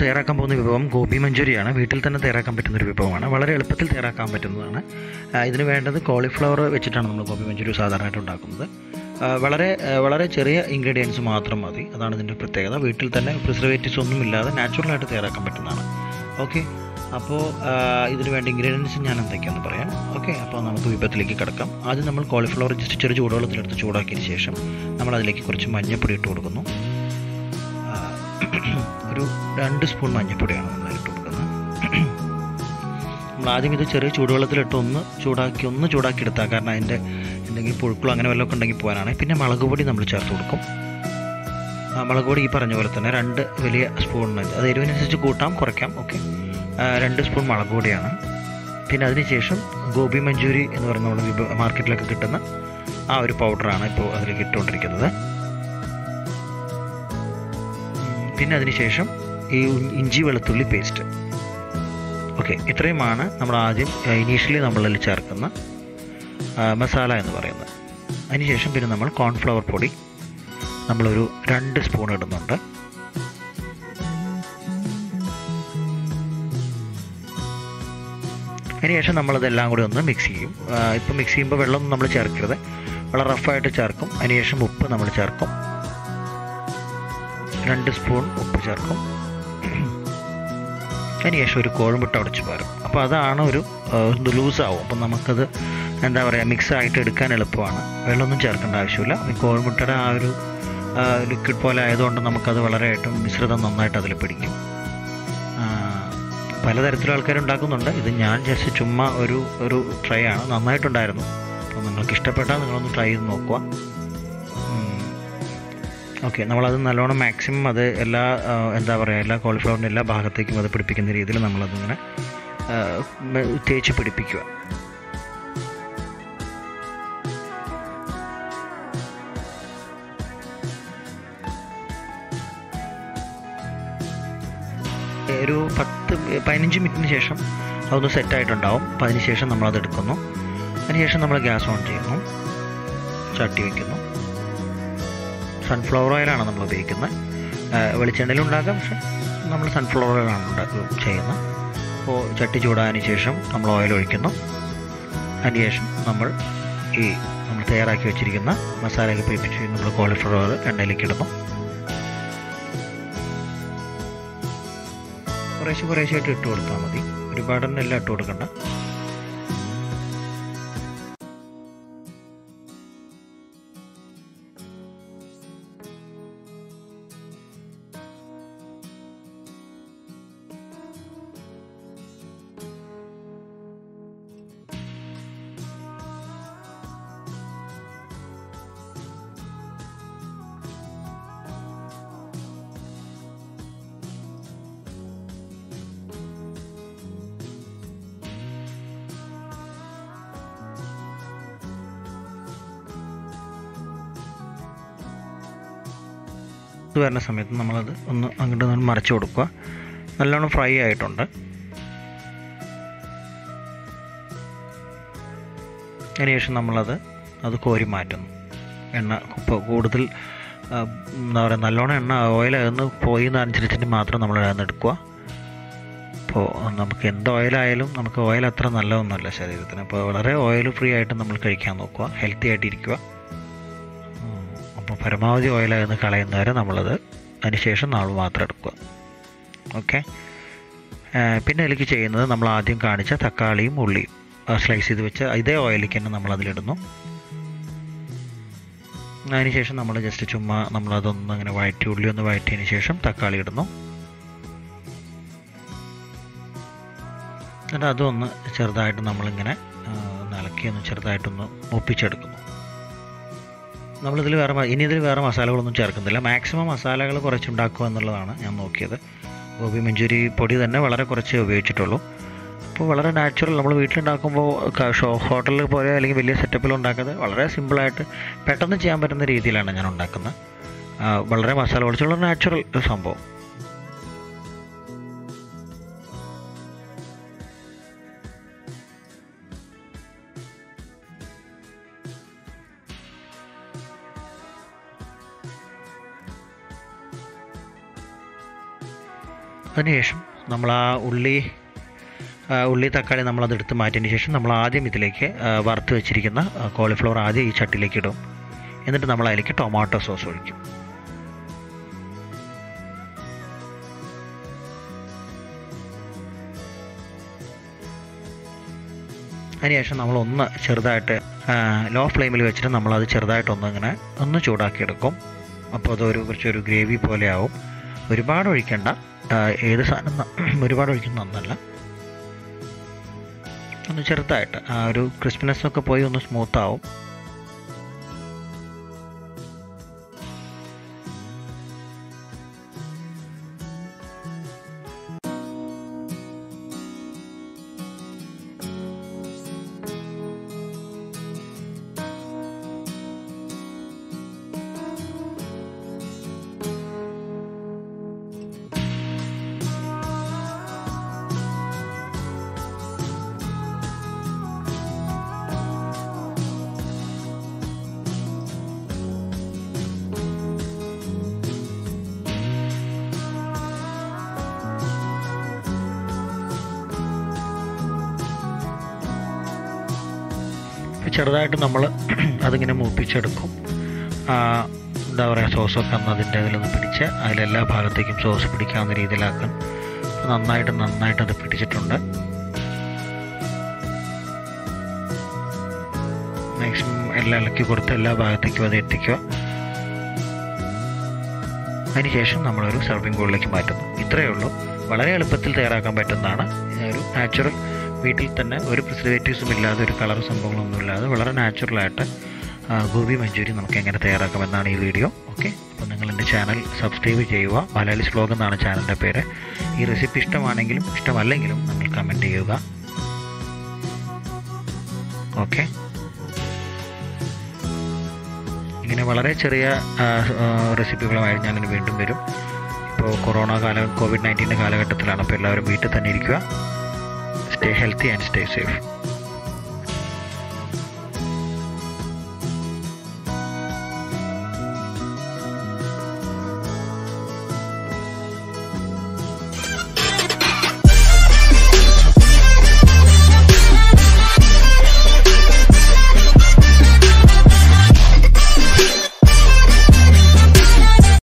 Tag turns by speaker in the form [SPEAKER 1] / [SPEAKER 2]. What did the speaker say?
[SPEAKER 1] തയ്യാറാക്കാൻ പോകുന്ന വിഭവം ഗോപി മഞ്ചൂരിയാണ്. വീട്ടിൽ തന്നെ തയ്യാറാക്കാൻ പറ്റുന്ന ഒരു വിഭവമാണ്. വളരെ എളുപ്പത്തിൽ തയ്യാറാക്കാൻ പറ്റുന്നതാണ്. ഇതിന് വേണ്ടത് കോളിഫ്ലവർ വെച്ചിട്ടാണ് നമ്മൾ ഗോപി മഞ്ചൂരി സാധാരണയായിട്ട് ഉണ്ടാക്കുന്നത്. വളരെ വളരെ ചെറിയ ഇൻഗ്രീഡിയൻസ് മാത്രം മതി. അതാണ് ഇതിന്റെ പ്രത്യേകത. വീട്ടിൽ തന്നെ പ്രിസർവേറ്റീവ്സ് ഒന്നും ഇല്ലാതെ നാച്ചുറലായിട്ട് തയ്യാറാക്കാൻ പറ്റുന്നതാണ്. ഓക്കെ അപ്പോൾ ഇതിന് വേണ്ട ഇൻഗ്രീഡിയൻസ് ഞാൻ എന്തൊക്കെയാണെന്ന് പറയാം. ഓക്കെ അപ്പോൾ നമുക്ക് വിഭവത്തിലേക്ക് കിടക്കാം. ആദ്യം നമ്മൾ കോളിഫ്ലവർ ജസ്റ്റ് ചെറു ചൂടുവെള്ളത്തിലെടുത്ത് ചൂടാക്കിയതിന് ശേഷം നമ്മൾ അതിലേക്ക് കുറച്ച് മഞ്ഞൾപ്പൊടി ഇട്ട് കൊടുക്കുന്നു. ഒരു രണ്ട് സ്പൂൺ മഞ്ഞൾപ്പൊടിയാണ് നമ്മൾ ഇട്ട് കൊടുക്കുന്നത്. നമ്മൾ ആദ്യം ഇത് ചെറിയ ചൂടുവെള്ളത്തിലിട്ട് ഒന്ന് ചൂടാക്കി ഒന്ന് ചൂടാക്കി എടുത്താൽ കാരണം അതിന്റെ എന്തെങ്കിലും പുഴുക്കളോ അങ്ങനെ വല്ലതൊക്കെ ഉണ്ടെങ്കിൽ പോകാനാണ്. പിന്നെ മുളക് പൊടി നമ്മൾ ചേർത്ത് കൊടുക്കും. മുളക് പൊടി ഈ പറഞ്ഞ പോലെ തന്നെ രണ്ട് വലിയ സ്പൂണിന് അത് എരിവിനനുസരിച്ച് കൂട്ടാം കുറയ്ക്കാം. ഓക്കെ രണ്ട് സ്പൂൺ മുളക് പൊടിയാണ്. പിന്നെ അതിനുശേഷം ഗോപി മഞ്ചൂരി എന്ന് പറയുന്ന നമ്മുടെ മാർക്കറ്റിലൊക്കെ കിട്ടുന്ന ആ ഒരു പൗഡറാണ് ഇപ്പോൾ അതിലേക്ക് ഇട്ടുകൊണ്ടിരിക്കുന്നത്. പിന്നെ അതിനുശേഷം ഈ ഇഞ്ചി വെളുത്തുള്ളി പേസ്റ്റ്. ഓക്കെ ഇത്രയുമാണ് നമ്മൾ ആദ്യം ഇനീഷ്യലി നമ്മളിൽ ചേർക്കുന്ന മസാല എന്ന് പറയുന്നത്. അതിനുശേഷം പിന്നെ നമ്മൾ കോൺഫ്ലവർ പൊടി നമ്മളൊരു രണ്ട് സ്പൂൺ ഇടുന്നുണ്ട്. അതിനുശേഷം നമ്മളതെല്ലാം കൂടി ഒന്ന് മിക്സ് ചെയ്യും. ഇപ്പം മിക്സ് ചെയ്യുമ്പോൾ വെള്ളമൊന്നും നമ്മൾ ചേർക്കരുത്. വളരെ റഫായിട്ട് ചേർക്കും. അതിനുശേഷം ഉപ്പ് നമ്മൾ ചേർക്കും. രണ്ട് സ്പൂൺ ഉപ്പ് ചേർക്കും. അതിനുശേഷം ഒരു കോഴിമുട്ട ഉടച്ച് പാരും അപ്പോൾ അതാണ് ഒരു ലൂസാവും അപ്പം നമുക്കത് എന്താ പറയുക മിക്സ് ആയിട്ട് എടുക്കാൻ എളുപ്പമാണ്. വെള്ളമൊന്നും ചേർക്കേണ്ട ആവശ്യമില്ല. കോഴിമുട്ടയുടെ ആ ഒരു ലിക്വിഡ് പോലെ ആയതുകൊണ്ട് നമുക്കത് വളരെയായിട്ടും മിശ്രിതം നന്നായിട്ട് അതിൽ പിടിക്കും. പലതരത്തിലുള്ള ആൾക്കാർ ഉണ്ടാക്കുന്നുണ്ട്. ഇത് ഞാൻ ജസ്റ്റ് ചുമ്മാ ഒരു ഒരു ട്രൈ ആണ്. നന്നായിട്ടുണ്ടായിരുന്നു. അപ്പോൾ നിങ്ങൾക്ക് ഇഷ്ടപ്പെട്ടാൽ നിങ്ങളൊന്ന് ട്രൈ ചെയ്ത് നോക്കുക. ഓക്കെ നമ്മളത് നല്ലോണം മാക്സിമം അത് എല്ലാ എന്താ പറയുക എല്ലാ കോളിഫ്ലവറിന്റെ എല്ലാ ഭാഗത്തേക്കും അത് പിടിപ്പിക്കുന്ന രീതിയിൽ നമ്മളതിങ്ങനെ തേച്ച് പിടിപ്പിക്കുക. ഒരു പത്ത് പതിനഞ്ച് മിനിറ്റിന് ശേഷം അതൊന്ന് സെറ്റായിട്ടുണ്ടാവും അപ്പം അതിന് ശേഷം നമ്മളത് എടുക്കുന്നു. അതിനുശേഷം നമ്മൾ ഗ്യാസ് ഓൺ ചെയ്യുന്നു. ചട്ടി വയ്ക്കുന്നു സൺഫ്ലവർ ഓയിലാണ് നമ്മൾ ഉപയോഗിക്കുന്നത്. വെളിച്ചെണ്ണയിൽ ഉണ്ടാക്കാം. പക്ഷെ നമ്മൾ സൺഫ്ലവർ ഓയിലാണ് ഉണ്ടാക്കുക ചെയ്യുന്നത്. അപ്പോൾ ചട്ടി ചൂടാതിന് ശേഷം നമ്മൾ ഓയിൽ ഒഴിക്കുന്നു. അതിന് ശേഷം നമ്മൾ ഈ നമ്മൾ തയ്യാറാക്കി വെച്ചിരിക്കുന്ന മസാലയൊക്കെ പിടിപ്പിച്ച് നമ്മൾ കോളിഫ്ലവർ എണ്ണയിലേക്ക് ഇടുന്നു. കുറേശ്ശെ കുറേശ്ശെയായിട്ട് ഇട്ട് കൊടുത്താൽ മതി. ഒരുപാടെണ്ണം എല്ലാം ഇട്ട് കൊടുക്കണ്ട. ഇത് വരുന്ന സമയത്ത് നമ്മളത് ഒന്ന് അങ്ങോട്ട് നമ്മൾ മറിച്ച് കൊടുക്കുക. നല്ലോണം ഫ്രൈ ആയിട്ടുണ്ട്. അതിനുശേഷം നമ്മളത് അത് കോരി മാറ്റുന്നു. എണ്ണ ഇപ്പോൾ കൂടുതൽ എന്താ പറയുക നല്ലോണം എണ്ണ ഓയിൽ അകന്ന് പോയിന്നനുസരിച്ചിട്ട് മാത്രം നമ്മൾ അകന്ന് എടുക്കുക. അപ്പോൾ നമുക്ക് എന്ത് ഓയിലായാലും നമുക്ക് ഓയിൽ അത്ര നല്ലതൊന്നുമല്ല ശരീരത്തിന്. അപ്പോൾ വളരെ ഓയിൽ ഫ്രീ ആയിട്ട് നമ്മൾ കഴിക്കാൻ നോക്കുക. ഹെൽത്തി ആയിട്ടിരിക്കുക പരമാവധി ഓയിലാകുന്ന കളയുന്നവരെ നമ്മളത് അതിനുശേഷം നമ്മൾ മാത്രം എടുക്കുക. ഓക്കെ പിന്നെ അതിലേക്ക് ചെയ്യുന്നത് നമ്മൾ ആദ്യം കാണിച്ച തക്കാളിയും ഉള്ളിയും. സ്ലൈസ് ചെയ്ത് വെച്ച് ഇതേ ഓയിലേക്ക് തന്നെ നമ്മൾ അതിലിടുന്നു. അതിനുശേഷം നമ്മൾ ജസ്റ്റ് ചുമ്മാ നമ്മളതൊന്ന് അങ്ങനെ വഴറ്റി ഉള്ളി ഒന്ന് വഴറ്റിയതിന് ശേഷം തക്കാളി ഇടുന്നു. എന്നിട്ട് അതൊന്ന് ചെറുതായിട്ട് നമ്മളിങ്ങനെ ഒന്ന് ഒന്ന് ചെറുതായിട്ടൊന്ന് ഒപ്പിച്ചെടുക്കുന്നു നമ്മളിതിൽ വേറെ ഇനി ഇതിൽ വേറെ മസാലകളൊന്നും ചേർക്കുന്നില്ല. മാക്സിമം മസാലകൾ കുറച്ചുണ്ടാക്കുക എന്നുള്ളതാണ് ഞാൻ നോക്കിയത്. ഗോബി മഞ്ചൂരി പൊടി തന്നെ വളരെ കുറച്ചേ ഉപയോഗിച്ചിട്ടുള്ളൂ. അപ്പോൾ വളരെ നാച്ചുറൽ നമ്മൾ വീട്ടിലുണ്ടാക്കുമ്പോൾ ഷോ ഹോട്ടലിൽ പോലെ അല്ലെങ്കിൽ വലിയ സെറ്റപ്പിൽ ഉണ്ടാക്കുന്നത് വളരെ സിമ്പിളായിട്ട് പെട്ടെന്ന് ചെയ്യാൻ പറ്റുന്ന രീതിയിലാണ് ഞാൻ ഉണ്ടാക്കുന്നത്. വളരെ മസാല കുറച്ചുള്ള നാച്ചുറൽ സംഭവം. അതിനുശേഷം നമ്മൾ ആ ഉള്ളി ഉള്ളി തക്കാളി നമ്മളത് എടുത്ത് മാറ്റിയതിന് ശേഷം നമ്മൾ ആദ്യം ഇതിലേക്ക് വറുത്ത് വെച്ചിരിക്കുന്ന കോളിഫ്ലവർ ആദ്യം ഈ ചട്ടിയിലേക്ക് ഇടും. എന്നിട്ട് നമ്മൾ അതിലേക്ക് ടൊമാറ്റോ സോസ് ഒഴിക്കും. അതിനുശേഷം നമ്മൾ ഒന്ന് ചെറുതായിട്ട് ലോ ഫ്ലെയിമിൽ വെച്ചിട്ട് നമ്മളത് ചെറുതായിട്ടൊന്ന് ഇങ്ങനെ ഒന്ന് ചൂടാക്കിയെടുക്കും. അപ്പോൾ അതൊരു കുറച്ചൊരു ഗ്രേവി പോലെ ആവും ഒരുപാട് ഒഴിക്കണ്ട ഏത് സാധനം ഒരുപാട് ഒഴിക്കുന്ന ഒന്നല്ല ഒന്ന് ചെറുതായിട്ട്. ആ ഒരു ക്രിസ്പിനെസ് ഒക്കെ പോയി ഒന്ന് സ്മൂത്ത് ചെറുതായിട്ട് നമ്മൾ അതിങ്ങനെ മൂപ്പിച്ചെടുക്കും. എന്താ പറയുക സോസൊക്കെ അന്ന് അതിന്റെ അതിലൊന്ന് പിടിച്ച് അതിലെല്ലാ ഭാഗത്തേക്കും സോസ് പിടിക്കാവുന്ന രീതിയിലാക്കും. നന്നായിട്ട് നന്നായിട്ട് അത് പിടിച്ചിട്ടുണ്ട്. മാക്സിമം എല്ലാം ഇളക്കി കൊടുത്ത് എല്ലാ ഭാഗത്തേക്കും അത് എത്തിക്കുക. അതിനുശേഷം നമ്മളൊരു സർവിങ് ബോളിലേക്ക് മാറ്റുന്നു. ഇത്രയേ ഉള്ളൂ. വളരെ എളുപ്പത്തിൽ തയ്യാറാക്കാൻ പറ്റുന്നതാണ്. ഒരു നാച്ചുറൽ വീട്ടിൽ തന്നെ ഒരു പ്രിസർവേറ്റീവ്സും ഇല്ലാതെ ഒരു കളർ സംഭവങ്ങളൊന്നും ഇല്ലാതെ വളരെ നാച്ചുറലായിട്ട് ഗോബി മഞ്ചൂരി നമുക്ക് എങ്ങനെ തയ്യാറാക്കാമെന്നാണ് ഈ വീഡിയോ ഓക്കെ അപ്പോൾ നിങ്ങൾ എന്റെ ചാനൽ സബ്സ്ക്രൈബ് ചെയ്യുക. മലയാളി സ്ലോഗ് എന്നാണ് ചാനലിന്റെ പേര്. ഈ റെസിപ്പി ഇഷ്ടമാണെങ്കിലും ഇഷ്ടമല്ലെങ്കിലും നിങ്ങൾ കമന്റ് ചെയ്യുക. ഓക്കെ ഇങ്ങനെ വളരെ ചെറിയ റെസിപ്പികളുമായി ഞാനിന് വീണ്ടും വരും. ഇപ്പോൾ കൊറോണ കാല കോവിഡ് നയന്റീന്റെ കാലഘട്ടത്തിലാണ് അപ്പോൾ എല്ലാവരും വീട്ടിൽ തന്നെ ഇരിക്കുക. stay healthy and stay safe.